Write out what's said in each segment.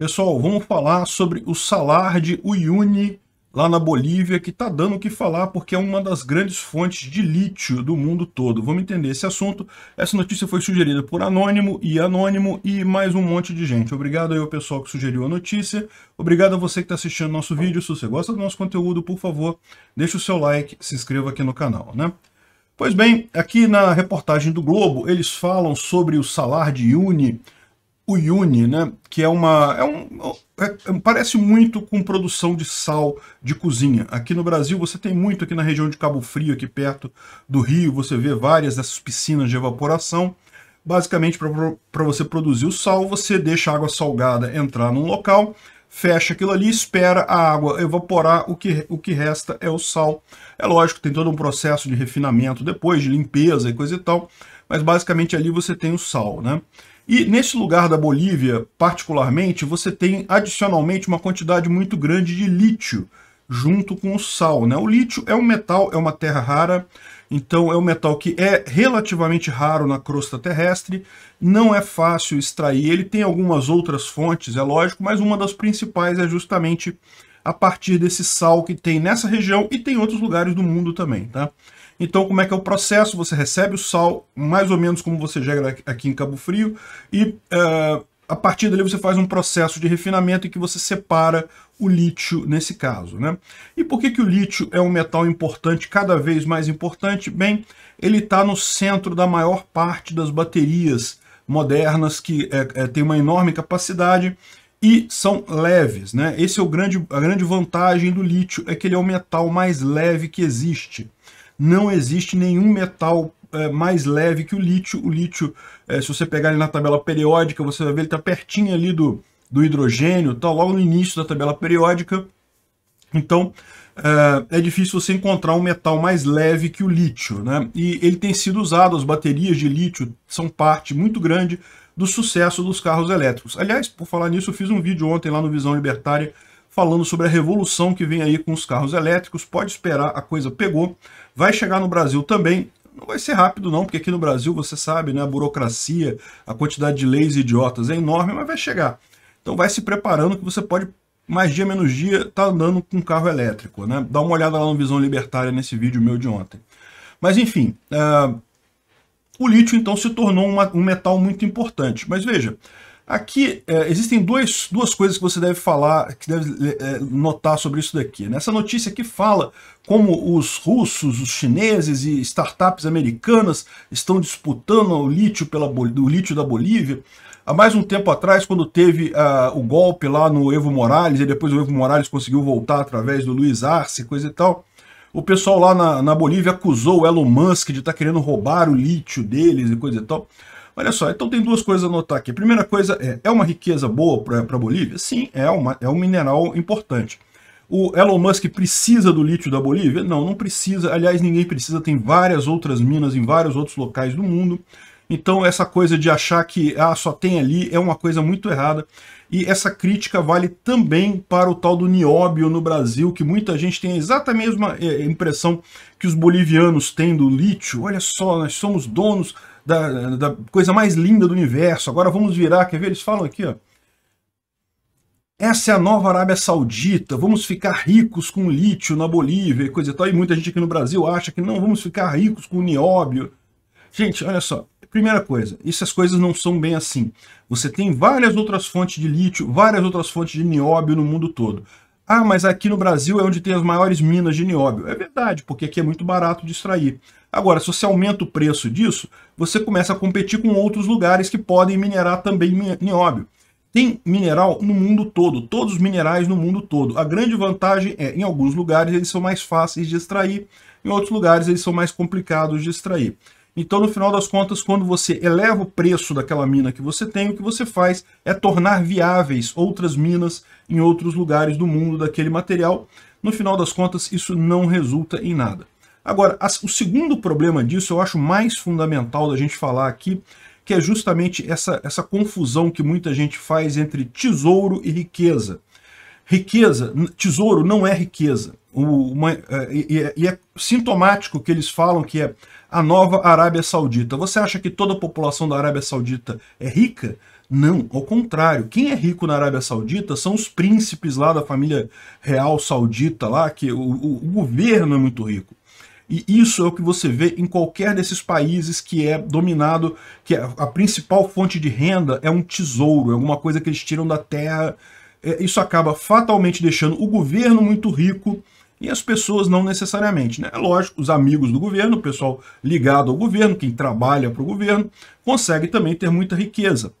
Pessoal, vamos falar sobre o salar de Uyuni, lá na Bolívia, que está dando o que falar porque é uma das grandes fontes de lítio do mundo todo. Vamos entender esse assunto. Essa notícia foi sugerida por Anônimo e Anônimo e mais um monte de gente. Obrigado aí ao pessoal que sugeriu a notícia. Obrigado a você que está assistindo nosso vídeo. Se você gosta do nosso conteúdo, por favor, deixe o seu like, se inscreva aqui no canal, né? Pois bem, aqui na reportagem do Globo, eles falam sobre o salar de Uyuni, Uyuni, né? Que é uma. É um, é, é, parece muito com produção de sal de cozinha. Aqui no Brasil você tem muito aqui na região de Cabo Frio, aqui perto do Rio, você vê várias dessas piscinas de evaporação. Basicamente, para você produzir o sal, você deixa a água salgada entrar num local, fecha aquilo ali, espera a água evaporar, o que, o que resta é o sal. É lógico, tem todo um processo de refinamento depois, de limpeza e coisa e tal, mas basicamente ali você tem o sal, né? E nesse lugar da Bolívia, particularmente, você tem adicionalmente uma quantidade muito grande de lítio junto com o sal. Né? O lítio é um metal, é uma terra rara, então é um metal que é relativamente raro na crosta terrestre, não é fácil extrair, ele tem algumas outras fontes, é lógico, mas uma das principais é justamente a partir desse sal que tem nessa região e tem outros lugares do mundo também. Tá? Então, como é que é o processo? Você recebe o sal, mais ou menos como você gera aqui em Cabo Frio, e uh, a partir dali você faz um processo de refinamento em que você separa o lítio nesse caso. Né? E por que, que o lítio é um metal importante, cada vez mais importante? Bem, ele está no centro da maior parte das baterias modernas, que é, é, tem uma enorme capacidade e são leves. Né? Esse é o grande, a grande vantagem do lítio, é que ele é o metal mais leve que existe não existe nenhum metal é, mais leve que o lítio. O lítio, é, se você pegar ele na tabela periódica, você vai ver ele está pertinho ali do, do hidrogênio, tá logo no início da tabela periódica. Então, é, é, difícil você encontrar um metal mais leve que o lítio. Né? E ele tem sido usado, as baterias de lítio são parte muito grande do sucesso dos carros elétricos. Aliás, por falar nisso, eu fiz um vídeo ontem lá no Visão Libertária falando sobre a revolução que vem aí com os carros elétricos. Pode esperar, a coisa pegou. Vai chegar no Brasil também. Não vai ser rápido não, porque aqui no Brasil, você sabe, né, a burocracia, a quantidade de leis idiotas é enorme, mas vai chegar. Então vai se preparando que você pode, mais dia menos dia, tá andando com um carro elétrico. Né? Dá uma olhada lá no Visão Libertária nesse vídeo meu de ontem. Mas enfim, uh, o lítio então se tornou uma, um metal muito importante. Mas veja, Aqui é, existem dois, duas coisas que você deve falar, que deve é, notar sobre isso daqui. Nessa notícia aqui fala como os russos, os chineses e startups americanas estão disputando o lítio, pela, o lítio da Bolívia. Há mais um tempo atrás, quando teve uh, o golpe lá no Evo Morales, e depois o Evo Morales conseguiu voltar através do Luiz Arce, coisa e tal, o pessoal lá na, na Bolívia acusou o Elon Musk de estar tá querendo roubar o lítio deles e coisa e tal. Olha só, então tem duas coisas a notar aqui. A primeira coisa é, é uma riqueza boa para a Bolívia? Sim, é, uma, é um mineral importante. O Elon Musk precisa do lítio da Bolívia? Não, não precisa. Aliás, ninguém precisa. Tem várias outras minas em vários outros locais do mundo. Então, essa coisa de achar que ah, só tem ali é uma coisa muito errada. E essa crítica vale também para o tal do nióbio no Brasil, que muita gente tem exatamente a mesma é, impressão que os bolivianos têm do lítio. Olha só, nós somos donos da, da coisa mais linda do universo. Agora vamos virar, quer ver? Eles falam aqui, ó. Essa é a nova Arábia Saudita, vamos ficar ricos com lítio na Bolívia e coisa e tal. E muita gente aqui no Brasil acha que não, vamos ficar ricos com nióbio. Gente, olha só, primeira coisa, essas coisas não são bem assim. Você tem várias outras fontes de lítio, várias outras fontes de nióbio no mundo todo. Ah, mas aqui no Brasil é onde tem as maiores minas de nióbio. É verdade, porque aqui é muito barato de extrair. Agora, se você aumenta o preço disso, você começa a competir com outros lugares que podem minerar também nióbio. Tem mineral no mundo todo, todos os minerais no mundo todo. A grande vantagem é, em alguns lugares eles são mais fáceis de extrair, em outros lugares eles são mais complicados de extrair. Então, no final das contas, quando você eleva o preço daquela mina que você tem, o que você faz é tornar viáveis outras minas em outros lugares do mundo daquele material. No final das contas, isso não resulta em nada. Agora, o segundo problema disso, eu acho mais fundamental da gente falar aqui, que é justamente essa, essa confusão que muita gente faz entre tesouro e riqueza. Riqueza, tesouro não é riqueza. Uma, é, e, é, é sintomático que eles falam que é a nova Arábia Saudita. Você acha que toda a população da Arábia Saudita é rica? Não, ao contrário. Quem é rico na Arábia Saudita são os príncipes lá da família real saudita lá, que o, o, o governo é muito rico. E isso é o que você vê em qualquer desses países que é dominado, que é a principal fonte de renda é um tesouro, é alguma coisa que eles tiram da terra. É, isso acaba fatalmente deixando o governo muito rico e as pessoas não necessariamente. Né? É lógico, os amigos do governo, o pessoal ligado ao governo, quem trabalha para o governo, consegue também ter muita riqueza.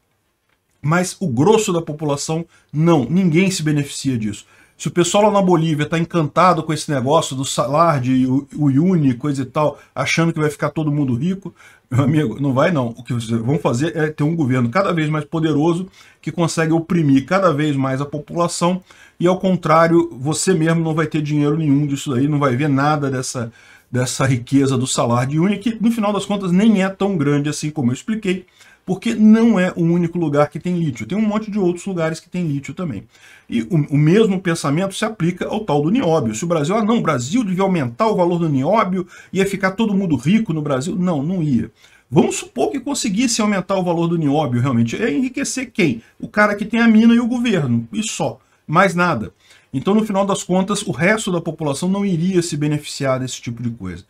Mas o grosso da população, não, ninguém se beneficia disso. Se o pessoal lá na Bolívia está encantado com esse negócio do salário, o, o Uni, coisa e tal, achando que vai ficar todo mundo rico, meu amigo, não vai não. O que vocês vão fazer é ter um governo cada vez mais poderoso que consegue oprimir cada vez mais a população e, ao contrário, você mesmo não vai ter dinheiro nenhum disso daí, não vai ver nada dessa, dessa riqueza do salário de Uni, que no final das contas nem é tão grande assim como eu expliquei porque não é o único lugar que tem lítio. Tem um monte de outros lugares que tem lítio também. E o, o mesmo pensamento se aplica ao tal do nióbio. Se o Brasil, ah não, o Brasil devia aumentar o valor do nióbio, ia ficar todo mundo rico no Brasil. Não, não ia. Vamos supor que conseguisse aumentar o valor do nióbio realmente. É enriquecer quem? O cara que tem a mina e o governo. E só. Mais nada. Então, no final das contas, o resto da população não iria se beneficiar desse tipo de coisa.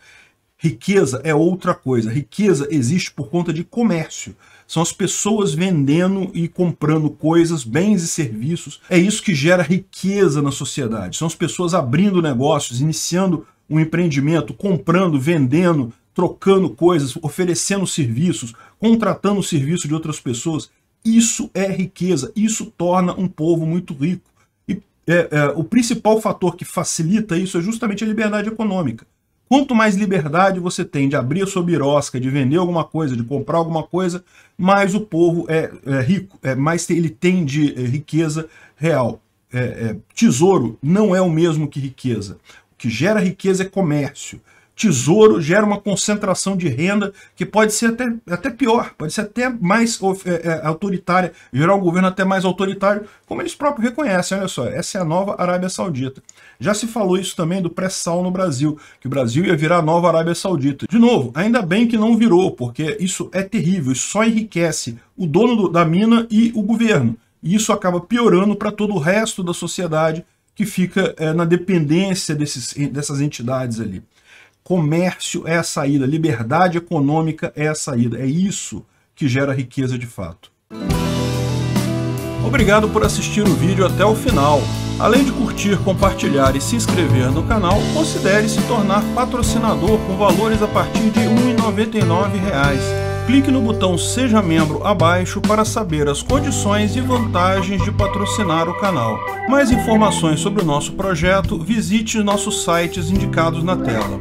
Riqueza é outra coisa. Riqueza existe por conta de comércio. São as pessoas vendendo e comprando coisas, bens e serviços. É isso que gera riqueza na sociedade. São as pessoas abrindo negócios, iniciando um empreendimento, comprando, vendendo, trocando coisas, oferecendo serviços, contratando o serviço de outras pessoas. Isso é riqueza, isso torna um povo muito rico. E é, é, o principal fator que facilita isso é justamente a liberdade econômica. Quanto mais liberdade você tem de abrir a sua birosca, de vender alguma coisa, de comprar alguma coisa, mais o povo é, é rico, é, mais ele tem de é, riqueza real. É, é, tesouro não é o mesmo que riqueza. O que gera riqueza é comércio tesouro gera uma concentração de renda que pode ser até, até pior, pode ser até mais é, é, autoritária, gerar um governo até mais autoritário, como eles próprios reconhecem. Olha só, essa é a nova Arábia Saudita. Já se falou isso também do pré-sal no Brasil, que o Brasil ia virar a nova Arábia Saudita. De novo, ainda bem que não virou, porque isso é terrível, isso só enriquece o dono do, da mina e o governo. E isso acaba piorando para todo o resto da sociedade que fica é, na dependência desses, dessas entidades ali. Comércio é a saída, liberdade econômica é a saída. É isso que gera riqueza de fato. Obrigado por assistir o vídeo até o final. Além de curtir, compartilhar e se inscrever no canal, considere se tornar patrocinador com valores a partir de R$ 1,99 clique no botão Seja Membro abaixo para saber as condições e vantagens de patrocinar o canal. Mais informações sobre o nosso projeto, visite nossos sites indicados na tela.